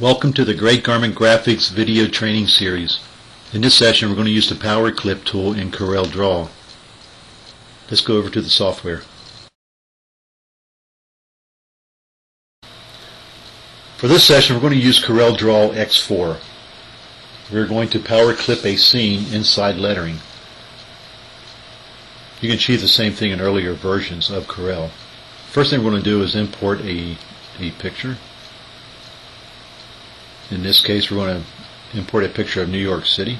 Welcome to the Great Garment Graphics video training series. In this session we're going to use the Power Clip tool in Corel Draw. Let's go over to the software. For this session we're going to use Corel Draw X4. We're going to power clip a scene inside lettering. You can achieve the same thing in earlier versions of Corel. First thing we're going to do is import a, a picture. In this case, we're going to import a picture of New York City.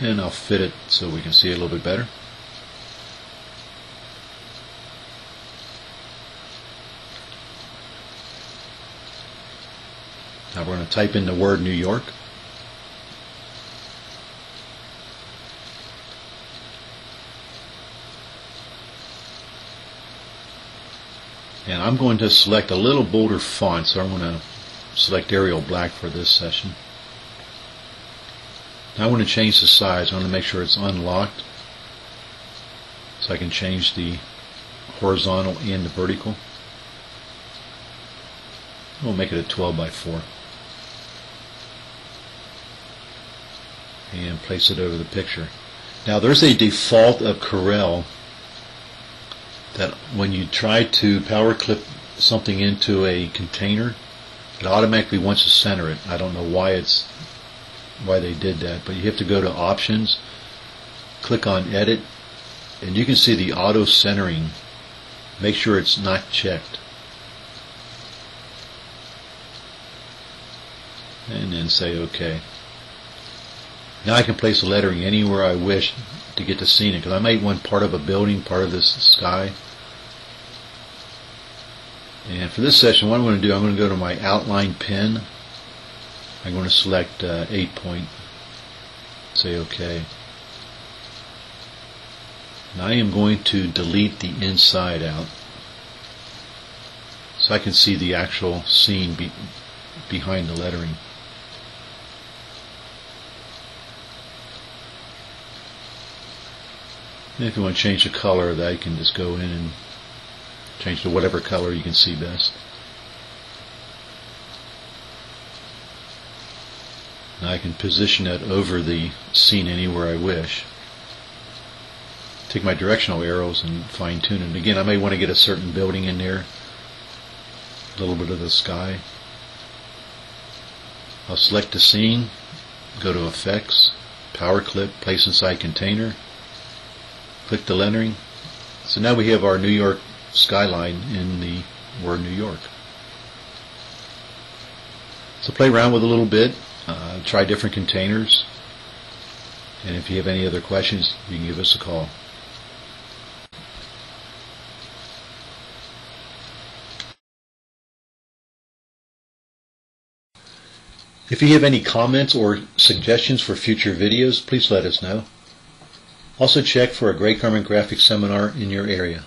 And I'll fit it so we can see it a little bit better. Now we're going to type in the word New York. And I'm going to select a little bolder font so I'm going to select Arial Black for this session. Now I want to change the size. I want to make sure it's unlocked so I can change the horizontal and the vertical. We'll make it a 12 by 4 and place it over the picture. Now there's a default of Corel that when you try to power clip something into a container, it automatically wants to center it. I don't know why it's why they did that, but you have to go to options, click on edit, and you can see the auto centering. Make sure it's not checked. And then say OK. Now I can place the lettering anywhere I wish to get to scene because I might want part of a building, part of this sky. And for this session, what I'm going to do, I'm going to go to my outline pen. I'm going to select uh, 8 point, say OK. And I am going to delete the inside out so I can see the actual scene be behind the lettering. If you want to change the color of that, you can just go in and change to whatever color you can see best. Now I can position it over the scene anywhere I wish. Take my directional arrows and fine tune it. Again, I may want to get a certain building in there, a little bit of the sky. I'll select the scene, go to Effects, Power Clip, Place Inside Container, click the lettering. So now we have our New York skyline in the word New York. So play around with a little bit, uh, try different containers, and if you have any other questions, you can give us a call. If you have any comments or suggestions for future videos, please let us know. Also check for a Great Garment Graphics seminar in your area.